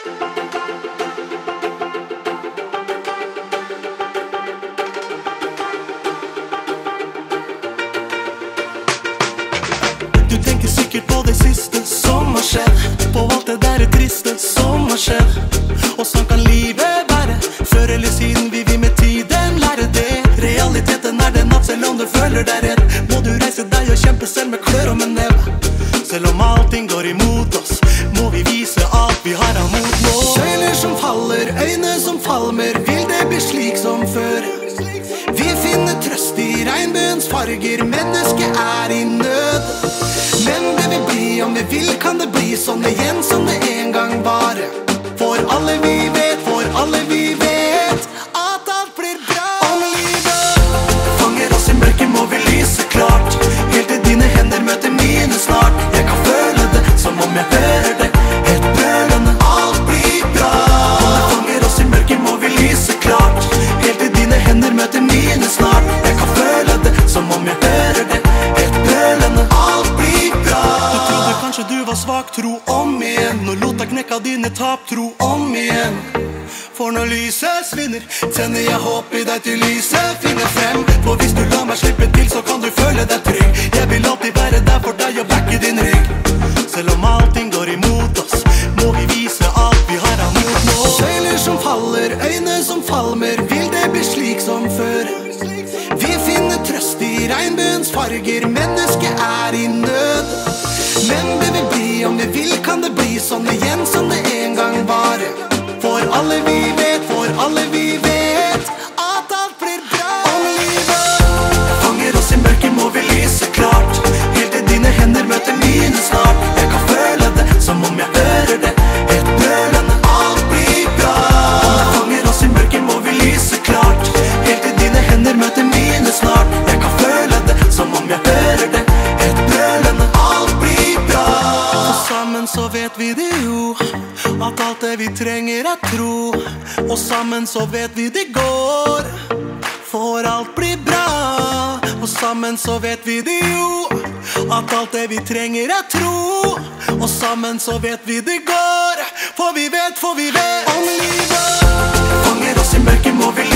Du tenker sikkert på det siste som har skjedd. På alt det der triste som har skjedd. Og sånn kan livet være. Før eller siden vil vi med tiden lære det. Realiteten er den at selv om du føler deg redd, må du reise deg og kjempe selv med klør og med nebb. Selv om allting går imot oss, må vi vise at vi har av før? Vi finner trøst i regnbuens farger, mennesket er i nød. Men det vil bli om vi vil, kan det bli sånn var svak, tro om igjen. Når lota knekka dine tap, tro om igjen. For når lyset svinner, tenner jeg håp i deg til lyset finner frem. For hvis du lar meg slippe til, så kan du føle deg trygg. Jeg vil alltid være der for deg og backe din rygg. Selv om allting går imot oss, må vi vise alt vi har av mot nå. Søyler som faller, øyne som falmer, vil det bli slik som før? Vi finner trøst i regnbuens farger, mennesket er i nød. Vi vil, kan det bli sånn igjen som det en gang var. For alle vi så vet vi det jo. At alt det vi trenger, er tro. Og sammen så vet vi det går. For alt blir bra. Og sammen så vet vi det jo. At alt det vi trenger, er tro. Og sammen så vet vi det går. For vi vet, for vi vet. Om livet fanger oss i mørket, må vi